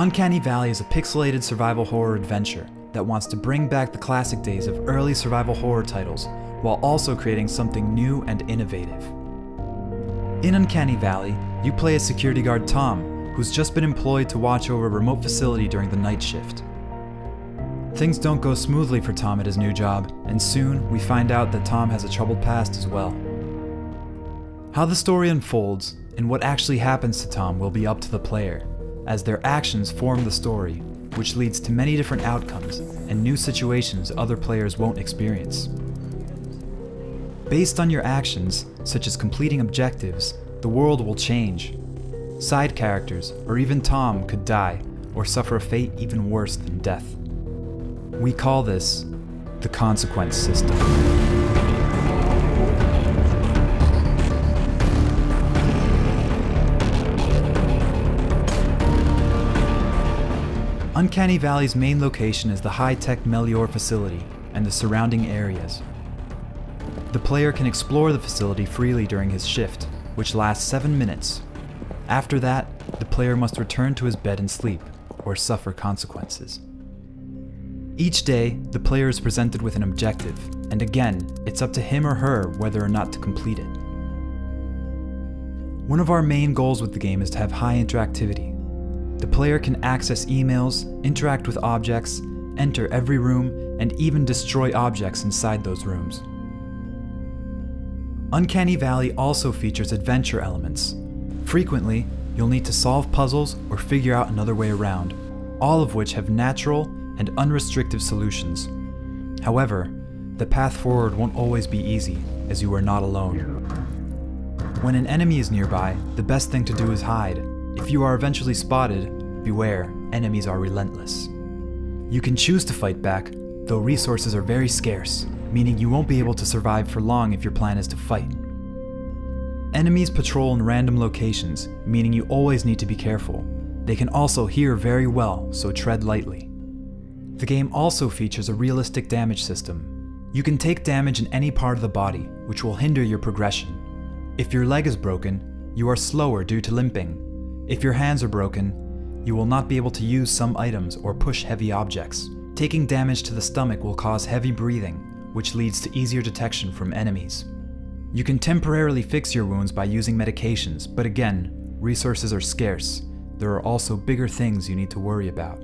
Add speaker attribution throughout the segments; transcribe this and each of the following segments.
Speaker 1: Uncanny Valley is a pixelated survival horror adventure that wants to bring back the classic days of early survival horror titles while also creating something new and innovative. In Uncanny Valley, you play a security guard Tom, who's just been employed to watch over a remote facility during the night shift. Things don't go smoothly for Tom at his new job, and soon we find out that Tom has a troubled past as well. How the story unfolds and what actually happens to Tom will be up to the player, as their actions form the story, which leads to many different outcomes and new situations other players won't experience. Based on your actions, such as completing objectives, the world will change. Side characters, or even Tom, could die, or suffer a fate even worse than death. We call this the consequence system. Uncanny Valley's main location is the high-tech Melior facility and the surrounding areas. The player can explore the facility freely during his shift, which lasts 7 minutes. After that, the player must return to his bed and sleep, or suffer consequences. Each day, the player is presented with an objective, and again, it's up to him or her whether or not to complete it. One of our main goals with the game is to have high interactivity. The player can access emails, interact with objects, enter every room, and even destroy objects inside those rooms. Uncanny Valley also features adventure elements. Frequently, you'll need to solve puzzles or figure out another way around, all of which have natural and unrestricted solutions. However, the path forward won't always be easy, as you are not alone. When an enemy is nearby, the best thing to do is hide. If you are eventually spotted, beware, enemies are relentless. You can choose to fight back, though resources are very scarce, meaning you won't be able to survive for long if your plan is to fight. Enemies patrol in random locations, meaning you always need to be careful. They can also hear very well, so tread lightly. The game also features a realistic damage system. You can take damage in any part of the body, which will hinder your progression. If your leg is broken, you are slower due to limping. If your hands are broken, you will not be able to use some items or push heavy objects. Taking damage to the stomach will cause heavy breathing, which leads to easier detection from enemies. You can temporarily fix your wounds by using medications, but again, resources are scarce. There are also bigger things you need to worry about.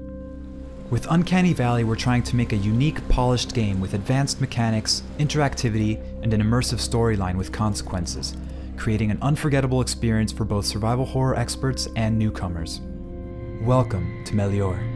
Speaker 1: With Uncanny Valley, we're trying to make a unique, polished game with advanced mechanics, interactivity, and an immersive storyline with consequences, creating an unforgettable experience for both survival horror experts and newcomers. Welcome to Melior.